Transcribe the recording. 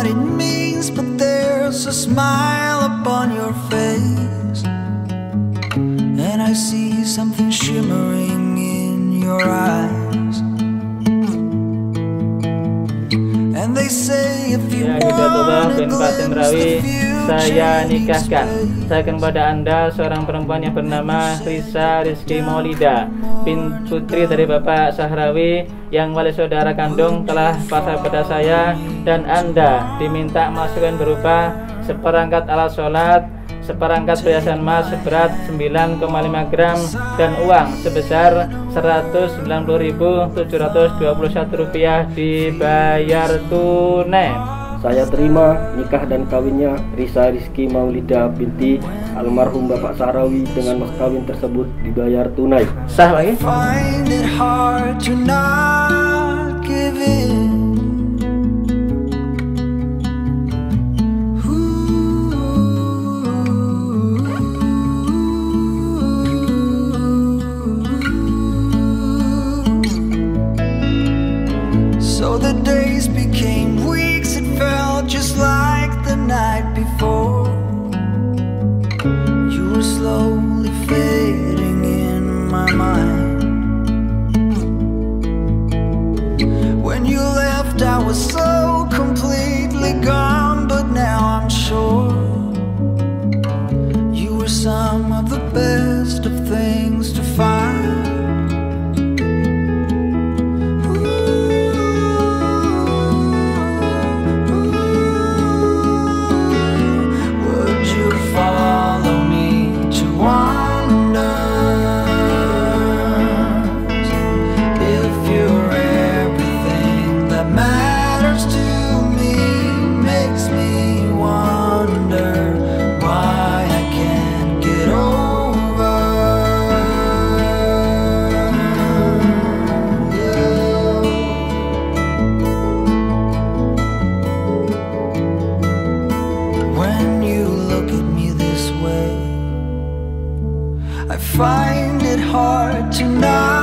what it means, but there's a smile upon your face. And I see something shimmering in your eyes. And they say if you yeah, want to glimpse the future, Saya nikahkan. Saya akan kepada anda seorang perempuan yang bernama Risa Rizky Maulida Bin putri dari Bapak Sahrawi Yang wali saudara kandung telah pasang pada saya Dan anda diminta masukan berupa Seperangkat alat sholat Seperangkat perhiasan emas seberat 9,5 gram Dan uang sebesar 190.721 rupiah dibayar tunai Saya terima nikah dan kawinnya Risa Rizky Maulida binti almarhum Bapak Sahrawi dengan mas kawin tersebut dibayar tunai. Sah lagi? night before. You were slowly fading in my mind. When you left I was so completely gone. look at me this way. I find it hard to not